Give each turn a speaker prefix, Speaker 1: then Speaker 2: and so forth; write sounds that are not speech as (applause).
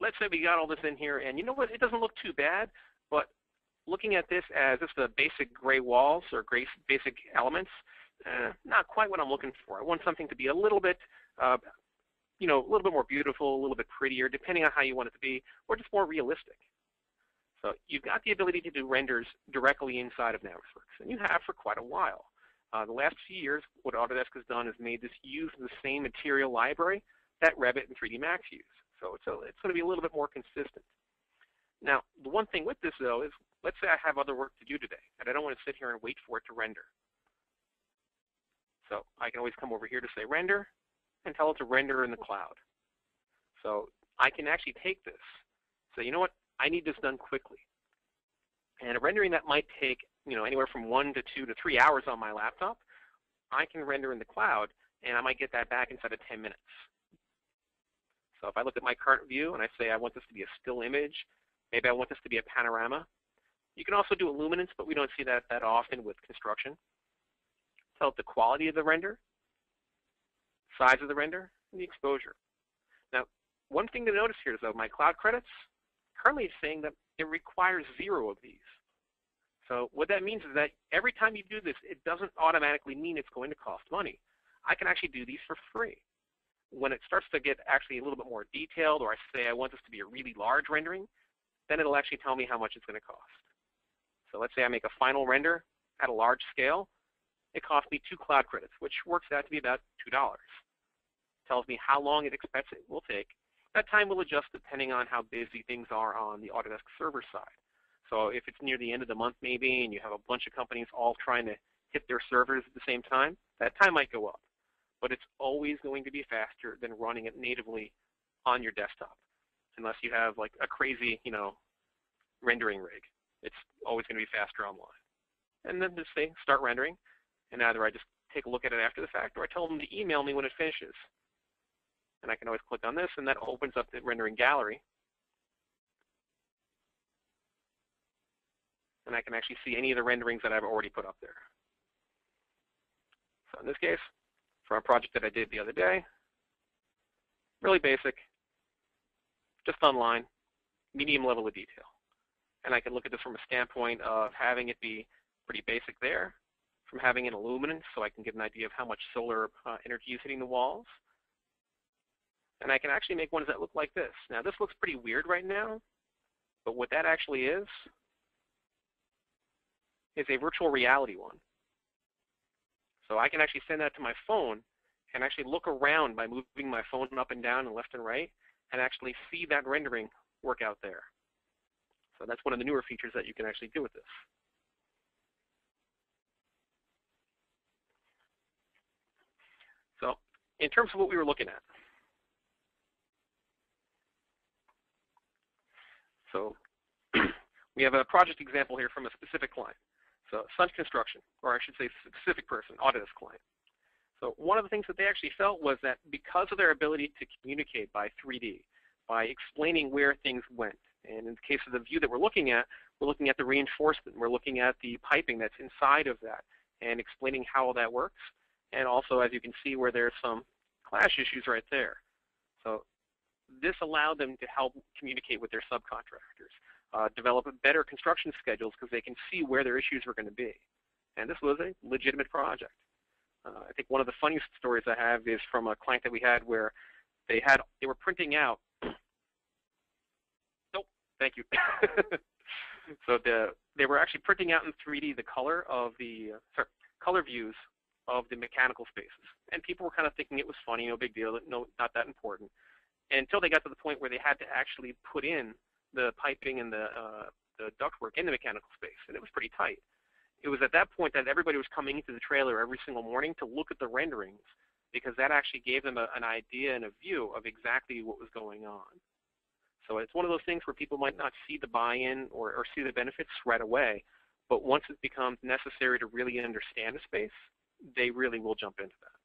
Speaker 1: let's say we got all this in here, and you know what? It doesn't look too bad, but looking at this as just the basic gray walls or gray basic elements, eh, not quite what I'm looking for. I want something to be a little bit, uh, you know, a little bit more beautiful, a little bit prettier, depending on how you want it to be, or just more realistic. So you've got the ability to do renders directly inside of Navisworks, and you have for quite a while. Uh, the last few years, what Autodesk has done is made this use the same material library that Revit and 3D Max use. So it's, a, it's going to be a little bit more consistent. Now, the one thing with this, though, is let's say I have other work to do today, and I don't want to sit here and wait for it to render. So I can always come over here to say render, and tell it to render in the cloud. So I can actually take this. say, you know what? I need this done quickly. And a rendering that might take you know anywhere from one to two to three hours on my laptop, I can render in the cloud, and I might get that back inside of 10 minutes. So if I look at my current view and I say I want this to be a still image, maybe I want this to be a panorama. You can also do illuminance, but we don't see that that often with construction. Tell it the quality of the render, size of the render, and the exposure. Now, one thing to notice here is that my cloud credits currently is saying that it requires zero of these. So what that means is that every time you do this, it doesn't automatically mean it's going to cost money. I can actually do these for free when it starts to get actually a little bit more detailed, or I say I want this to be a really large rendering, then it'll actually tell me how much it's going to cost. So let's say I make a final render at a large scale. It costs me two cloud credits, which works out to be about $2. Tells me how long it expects it will take. That time will adjust depending on how busy things are on the Autodesk server side. So if it's near the end of the month maybe, and you have a bunch of companies all trying to hit their servers at the same time, that time might go up but it's always going to be faster than running it natively on your desktop, unless you have like a crazy, you know, rendering rig. It's always going to be faster online. And then just say start rendering, and either I just take a look at it after the fact, or I tell them to email me when it finishes. And I can always click on this, and that opens up the rendering gallery. And I can actually see any of the renderings that I've already put up there. So in this case, for a project that I did the other day. Really basic, just online, medium level of detail. And I can look at this from a standpoint of having it be pretty basic there, from having an illuminance so I can get an idea of how much solar uh, energy is hitting the walls. And I can actually make ones that look like this. Now this looks pretty weird right now, but what that actually is, is a virtual reality one. So I can actually send that to my phone and actually look around by moving my phone up and down and left and right and actually see that rendering work out there. So that's one of the newer features that you can actually do with this. So in terms of what we were looking at, so (clears throat) we have a project example here from a specific client. So Sun Construction, or I should say specific person, Autodesk client. So one of the things that they actually felt was that because of their ability to communicate by 3D, by explaining where things went, and in the case of the view that we're looking at, we're looking at the reinforcement, we're looking at the piping that's inside of that, and explaining how all that works, and also as you can see where there's some clash issues right there. So this allowed them to help communicate with their subcontractors uh, develop better construction schedules because they can see where their issues were going to be. And this was a legitimate project. Uh, I think one of the funniest stories I have is from a client that we had where they had they were printing out. (coughs) Nope, thank you. (laughs) so the they were actually printing out in 3D the color of the sorry, color views of the mechanical spaces, and people were kind of thinking it was funny, no big deal, no, not that important, until they got to the point where they had to actually put in the piping and the, uh, the ductwork in the mechanical space, and it was pretty tight. It was at that point that everybody was coming into the trailer every single morning to look at the renderings because that actually gave them a, an idea and a view of exactly what was going on. So it's one of those things where people might not see the buy-in or, or see the benefits right away, but once it becomes necessary to really understand a space, they really will jump into that.